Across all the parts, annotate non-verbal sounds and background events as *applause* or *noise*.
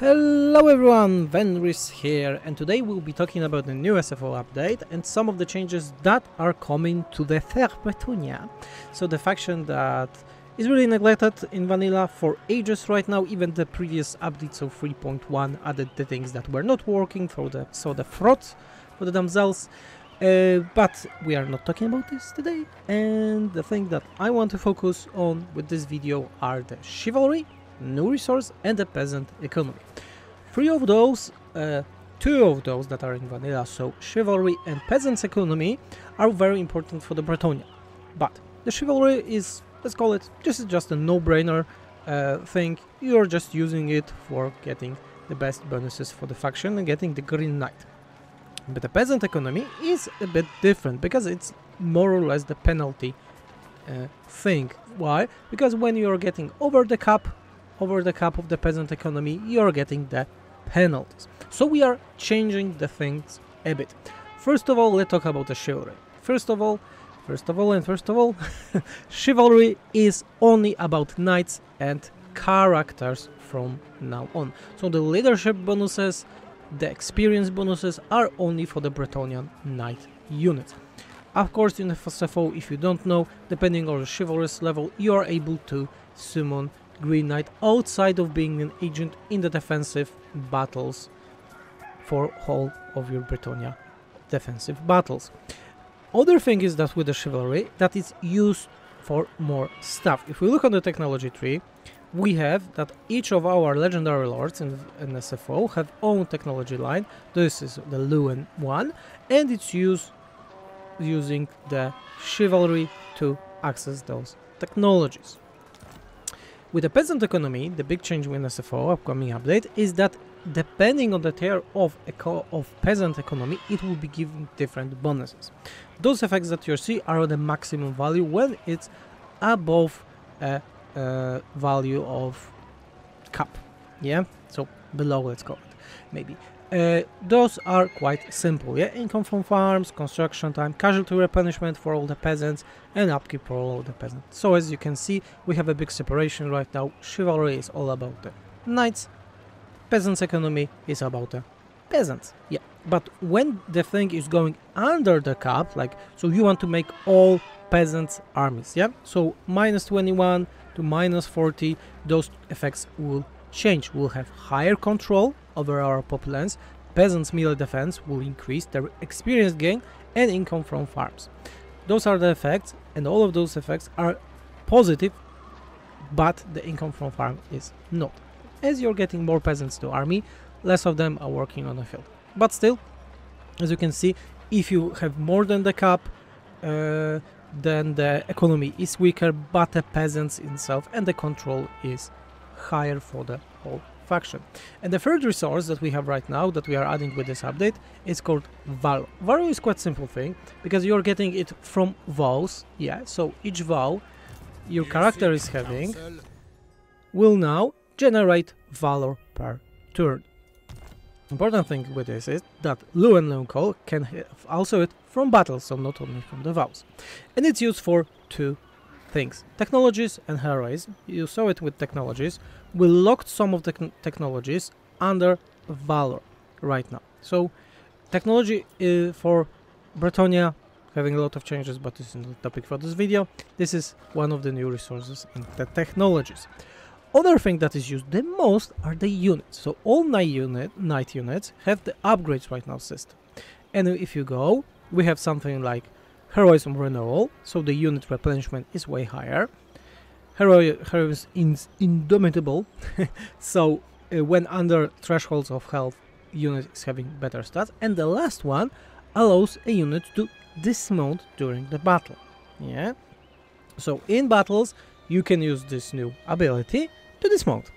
Hello everyone, Venris here and today we'll be talking about the new SFO update and some of the changes that are coming to the Terre Bretonnia. So the faction that is really neglected in vanilla for ages right now, even the previous updates of 3.1 added the things that were not working for the so the fraud for the damsels. Uh, but we are not talking about this today and the thing that I want to focus on with this video are the chivalry new resource and the peasant economy. Three of those, uh, two of those that are in vanilla, so chivalry and peasant's economy, are very important for the Bretonnia. But the chivalry is, let's call it, this is just a no-brainer uh, thing. You're just using it for getting the best bonuses for the faction and getting the Green Knight. But the peasant economy is a bit different because it's more or less the penalty uh, thing. Why? Because when you're getting over the cap, over the cap of the peasant economy, you're getting the penalties. So we are changing the things a bit. First of all, let's talk about the chivalry. First of all, first of all and first of all, *laughs* chivalry is only about knights and characters from now on. So the leadership bonuses, the experience bonuses are only for the Bretonnian knight unit. Of course, in the FSFO, if you don't know, depending on the chivalrous level, you are able to summon Green Knight outside of being an agent in the defensive battles for all of your Bretonnia defensive battles. Other thing is that with the chivalry that is used for more stuff. If we look on the technology tree, we have that each of our legendary lords in, in SFO have own technology line. This is the Louen one, and it's used using the chivalry to access those technologies. With the peasant economy, the big change in SFO upcoming update is that depending on the tier of, of peasant economy, it will be giving different bonuses. Those effects that you see are the maximum value when it's above a, a value of cap. Yeah, so below, let's call it maybe. Uh, those are quite simple, yeah? Income from farms, construction time, casualty replenishment for all the peasants, and upkeep for all the peasants. So as you can see, we have a big separation right now. Chivalry is all about the knights, peasants economy is about the peasants, yeah. But when the thing is going under the cap, like, so you want to make all peasants armies, yeah? So minus 21 to minus 40, those effects will change. We'll have higher control over our populace, peasants' melee defense will increase their experience gain and income from farms. Those are the effects, and all of those effects are positive, but the income from farm is not. As you're getting more peasants to army, less of them are working on the field. But still, as you can see, if you have more than the cap, uh, then the economy is weaker, but the peasants itself and the control is higher for the whole faction. And the third resource that we have right now that we are adding with this update is called Valor. Valor is quite simple thing because you're getting it from vows. Yeah, so each vow your character is having will now generate Valor per turn. Important thing with this is that Louen Leoncoeur can have also it from battles, so not only from the vows. And it's used for two things. Technologies and heroism, you saw it with technologies, we locked some of the technologies under Valor right now. So technology uh, for Bretonnia having a lot of changes, but this is not the topic for this video. This is one of the new resources in the technologies. Other thing that is used the most are the units. So all night unit knight units have the upgrades right now system. And if you go, we have something like heroism renewal, so the unit replenishment is way higher. Hero heroism is indomitable, *laughs* so uh, when under thresholds of health, unit is having better stats. And the last one allows a unit to dismount during the battle. Yeah. So in battles, you can use this new ability to dismount.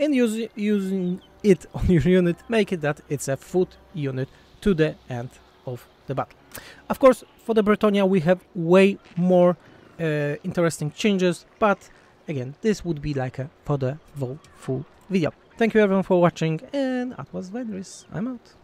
And use, using it on *laughs* your unit, make it that it's a foot unit to the end of the battle. Of course, for the Bretonnia we have way more uh, interesting changes, but again, this would be like a for the full video. Thank you everyone for watching, and that was Venris. I'm out.